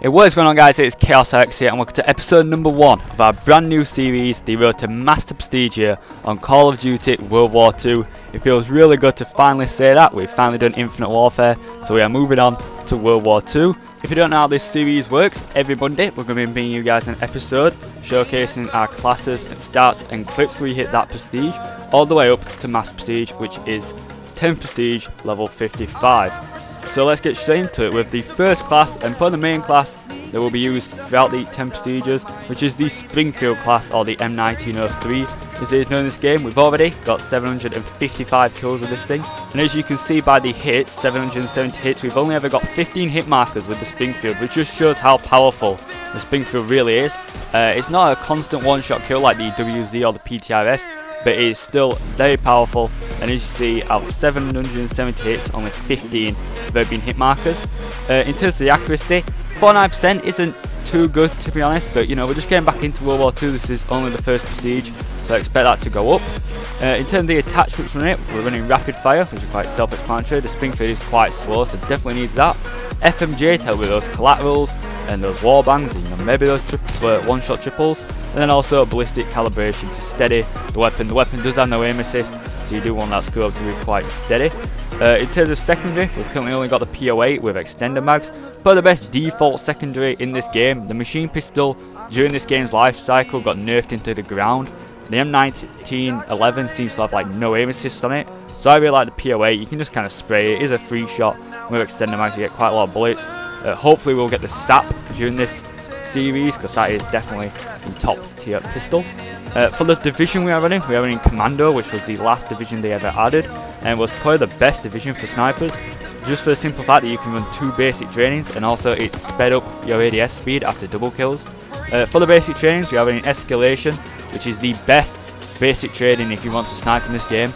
Hey, what is going on guys, it's Khaos Rx here and welcome to episode number one of our brand new series, The Road to Master Prestige on Call of Duty World War II. It feels really good to finally say that, we've finally done Infinite Warfare, so we are moving on to World War II. If you don't know how this series works, every Monday we're going to be bringing you guys an episode showcasing our classes and stats and clips we hit that prestige, all the way up to Master Prestige, which is 10 Prestige level 55. So let's get straight into it with the first class and for the main class that will be used throughout the 10 prestiges, which is the Springfield class or the M1903. As it is known in this game, we've already got 755 kills with this thing. And as you can see by the hits, 770 hits, we've only ever got 15 hit markers with the Springfield, which just shows how powerful the Springfield really is. Uh, it's not a constant one-shot kill like the WZ or the PTRS, but it is still very powerful and as you see out of 770 hits only 15 have been hit markers. Uh, in terms of the accuracy 49% isn't too good to be honest but you know we're just getting back into World War II this is only the first prestige so I expect that to go up. Uh, in terms of the attachments from it we're running rapid fire which is quite self-explanatory the Springfield is quite slow so definitely needs that. FMJ to help with those collaterals and those wallbangs, and, you know, maybe those uh, one-shot triples, and then also ballistic calibration to steady the weapon. The weapon does have no aim assist, so you do want that scope to be quite steady. Uh, in terms of secondary, we've currently only got the PO8 with extender mags, but the best default secondary in this game. The machine pistol during this game's life cycle got nerfed into the ground. The M1911 seems to have like no aim assist on it, so I really like the PO8. You can just kind of spray it. It is a free shot with extender mags. You get quite a lot of bullets. Uh, hopefully we'll get the SAP during this series because that is definitely the top tier pistol. Uh, for the division we are running, we are running Commando, which was the last division they ever added, and was probably the best division for snipers, just for the simple fact that you can run two basic trainings, and also it sped up your ADS speed after double kills. Uh, for the basic trainings, we are running Escalation, which is the best basic training if you want to snipe in this game.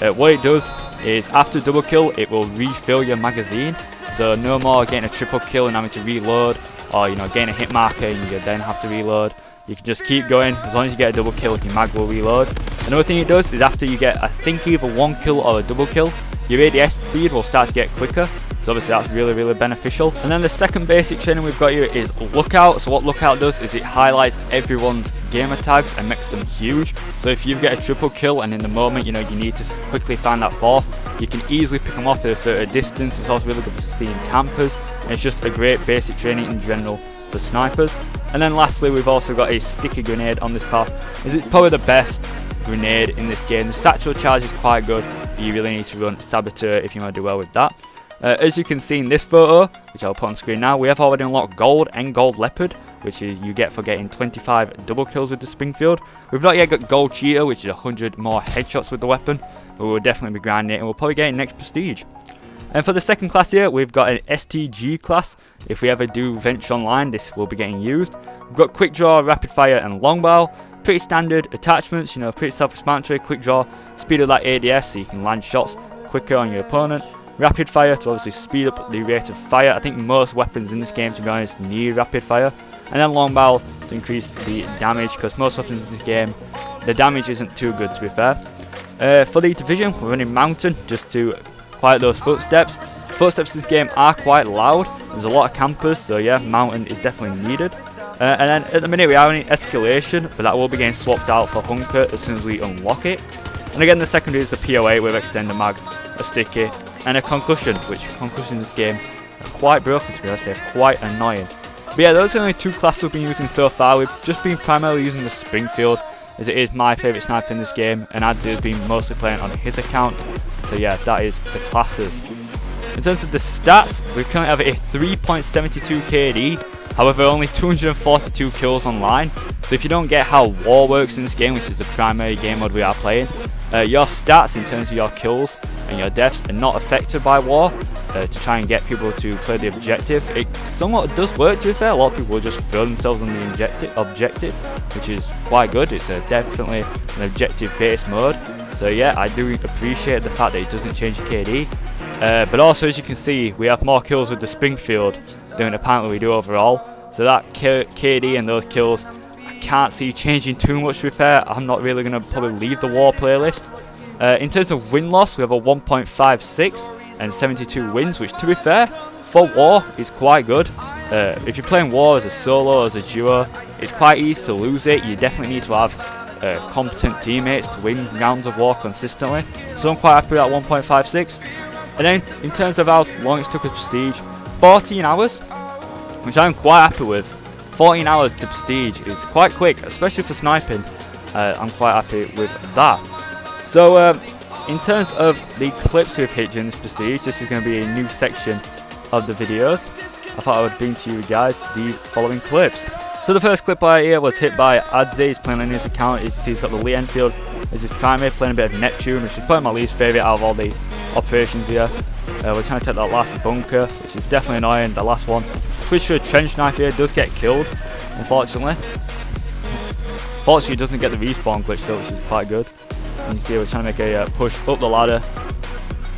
Uh, what it does is after double kill, it will refill your magazine, so no more getting a triple kill and having to reload, or you know getting a hit marker and you then have to reload. You can just keep going. As long as you get a double kill, your mag will reload. Another thing it does is after you get, I think, either one kill or a double kill, your ADS speed will start to get quicker. So obviously that's really, really beneficial. And then the second basic training we've got here is Lookout. So what Lookout does is it highlights everyone's gamer tags and makes them huge. So if you get a triple kill and in the moment, you know, you need to quickly find that fourth, you can easily pick them off at a distance. It's also really good for seeing campers. And it's just a great basic training in general for snipers. And then lastly, we've also got a sticky grenade on this class. Is it probably the best grenade in this game. The satchel charge is quite good, you really need to run Saboteur if you want to do well with that. Uh, as you can see in this photo, which I'll put on screen now, we have already unlocked Gold and Gold Leopard, which is you get for getting 25 double kills with the Springfield. We've not yet got Gold Cheetah, which is 100 more headshots with the weapon, but we'll definitely be grinding it and we'll probably get it next Prestige. And for the second class here, we've got an STG class. If we ever do venture online, this will be getting used. We've got Quick Draw, Rapid Fire and Long Barrel. Pretty standard attachments, you know, pretty self-explanatory. Quick Draw, speed of that ADS so you can land shots quicker on your opponent. Rapid Fire to obviously speed up the rate of fire. I think most weapons in this game, to be honest, need Rapid Fire. And then Long Barrel to increase the damage, because most weapons in this game, the damage isn't too good to be fair. Uh, for the division, we're running Mountain just to quiet those footsteps. Footsteps in this game are quite loud. There's a lot of campers, so yeah, mountain is definitely needed. Uh, and then at the minute we are in escalation, but that will be getting swapped out for Hunker as soon as we unlock it. And again, the secondary is the PO8 with extender mag, a sticky, and a concussion, which concussion in this game are quite broken to be honest, they're quite annoying. But yeah, those are the only two classes we've been using so far. We've just been primarily using the Springfield, as it is my favourite sniper in this game, and Adzzy has been mostly playing on his account. So yeah, that is the classes. In terms of the stats, we currently have a 3.72 KD, however only 242 kills online. So if you don't get how war works in this game, which is the primary game mode we are playing, uh, your stats in terms of your kills and your deaths are not affected by war uh, to try and get people to play the objective. It somewhat does work to be fair, a lot of people just throw themselves on the objective, objective which is quite good. It's a definitely an objective based mode. So yeah, I do appreciate the fact that it doesn't change the KD. Uh, but also, as you can see, we have more kills with the Springfield than apparently we do overall. So that K KD and those kills, I can't see changing too much to be fair. I'm not really going to probably leave the war playlist. Uh, in terms of win-loss, we have a 1.56 and 72 wins, which to be fair, for war is quite good. uh, if you're playing war as a solo, as a duo, it's quite easy to lose it. You definitely need to have uh, competent teammates to win rounds of war consistently. So I'm quite happy with that 1.56. And then in terms of how long it took us prestige, 14 hours, which I'm quite happy with. 14 hours to prestige is quite quick, especially for sniping. Uh, I'm quite happy with that. So um, in terms of the clips we've hit during this prestige, this is going to be a new section of the videos. I thought I would bring to you guys these following clips. So the first clip I hear was hit by Adzzy, he's playing on his account, he's, he's got the Lee Enfield as his primary, playing a bit of Neptune, which is probably my least favourite out of all the operations here. Uh, we're trying to take that last bunker, which is definitely annoying, the last one. Switch trench knife here, does get killed, unfortunately. Fortunately, doesn't get the respawn glitch though, which is quite good. You see we're trying to make a uh, push up the ladder,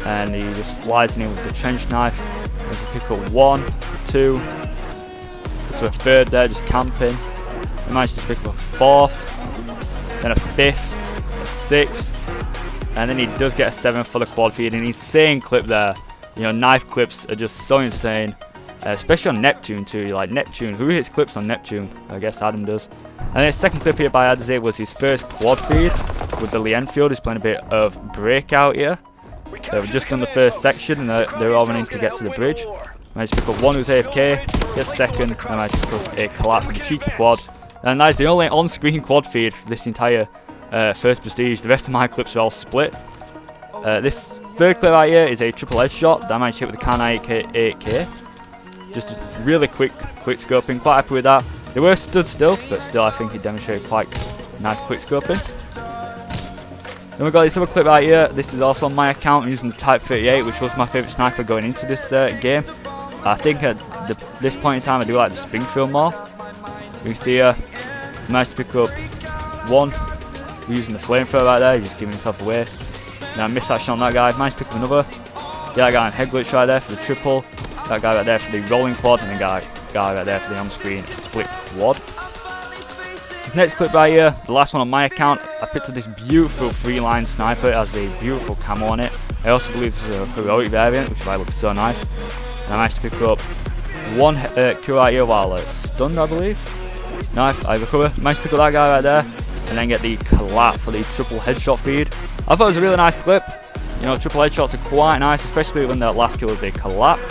and he just flies in with the trench knife. Let's pick up one, two, so a third there, just camping. We managed to pick up a fourth, then a fifth, a sixth, and then he does get a seventh for the quad feed. An insane clip there. You know, knife clips are just so insane. Uh, especially on Neptune too, like Neptune, who hits clips on Neptune? I guess Adam does. And the second clip here by Adzzy was his first quad feed with the Lee Enfield. He's playing a bit of breakout here. They've just done the first section and they're, they're all running to get to the bridge. Managed to pick up one who's AFK, gets second, and managed to pick up a collapse with a cheeky quad. And that is the only on-screen quad feed for this entire uh, first prestige. The rest of my clips are all split. Uh, this third clip right here is a triple headshot that I managed to hit with the Kar 8K. Just a really quick, quick scoping. Quite happy with that. They were stood still, but still I think he demonstrated quite nice quick scoping. Then we've got this other clip right here. This is also on my account using the Type 38, which was my favourite sniper going into this uh, game. I think at the, this point in time I do like the Springfield more. You can see here, uh, managed to pick up one using the flamethrower right there, just giving himself away. Now I missed that shot on that guy, managed to pick up another. Get that guy on head glitch right there for the triple. That guy right there for the rolling quad, and the guy, guy right there for the on-screen split quad. Next clip right here, the last one on my account, I picked up this beautiful three-line sniper. It has a beautiful camo on it. I also believe this is a heroic variant, which I look so nice. And I managed to pick up one uh, kill right here while uh, stunned, I believe. Nice, I recover. Managed to pick up that guy right there, and then get the clap for the triple headshot feed. I thought it was a really nice clip. You know, triple headshots are quite nice, especially when the last kill is a collapse.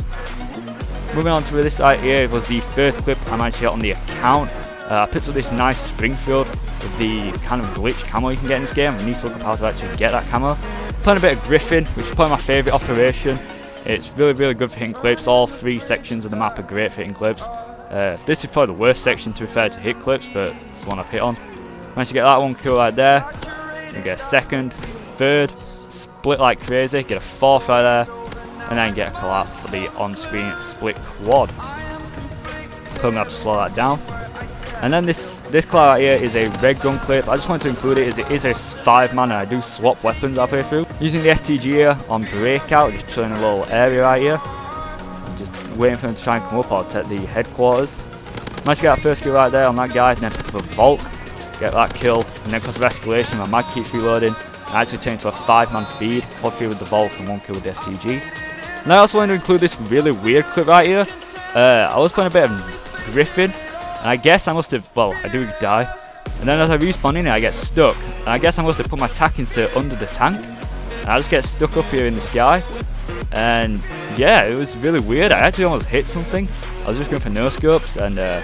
Moving on to this right here was the first clip I managed to get on the account. Uh, I picked up this nice Springfield with the kind of glitch camo you can get in this game. I need to look up how to actually get that camo. Playing a bit of Griffin, which is probably my favourite operation. It's really, really good for hitting clips. All three sections of the map are great for hitting clips. Uh, this is probably the worst section to be fair to hit clips, but it's the one I've hit on. Managed to get that one kill right there. And get a second, third, split like crazy, get a fourth right there and then get a collapse for the on-screen split quad. Probably have to slow that down. And then this this right here is a red gun clip. I just wanted to include it as it is a five man and I do swap weapons halfway through. Using the STG here on breakout, just chilling a little area right here. Just waiting for them to try and come up or take the headquarters. Managed to get that first kill right there on that guy, and then for Volk, get that kill, and then because of escalation, my mag keeps reloading. I actually turn into a five man feed, quad feed with the Volk and one kill with the STG. And I also wanted to include this really weird clip right here. Uh, I was playing a bit of Griffin, and I guess I must have, well, I do die. And then as I respawn in it, I get stuck. And I guess I must have put my tac insert under the tank. And I just get stuck up here in the sky. And yeah, it was really weird. I actually almost hit something. I was just going for no scopes, and uh,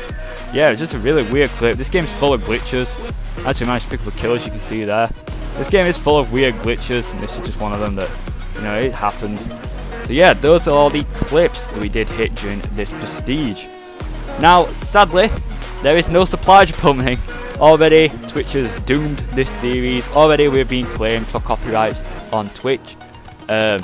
yeah, it was just a really weird clip. This game's full of glitches. I actually managed to pick up a kill, as you can see there. This game is full of weird glitches, and this is just one of them that, you know, it happened. So yeah, those are all the clips that we did hit during this Prestige. Now, sadly, there is no supply opening. Already, Twitch has doomed this series. Already, we've been claimed for copyrights on Twitch. Um,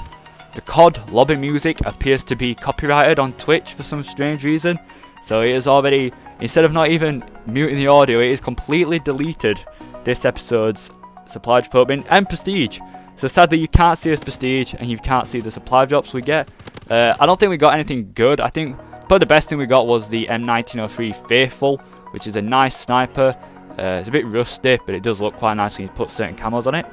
the COD lobby music appears to be copyrighted on Twitch for some strange reason. So it is already, instead of not even muting the audio, it is completely deleted this episode's supply drop and Prestige. So sadly you can't see this prestige and you can't see the supply drops we get. Uh, I don't think we got anything good. I think probably the best thing we got was the M1903 Faithful, which is a nice sniper. Uh, it's a bit rusty, but it does look quite nice when you put certain camos on it.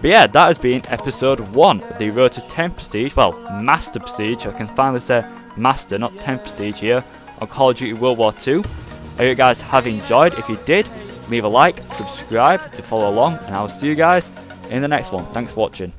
But yeah, that has been episode 1 of the Road to 10 Prestige, well, Master Prestige, I can finally say Master, not 10 Prestige here, on Call of Duty World War II. I hope you guys have enjoyed. If you did, leave a like, subscribe to follow along, and I will see you guys in the next one. Thanks for watching.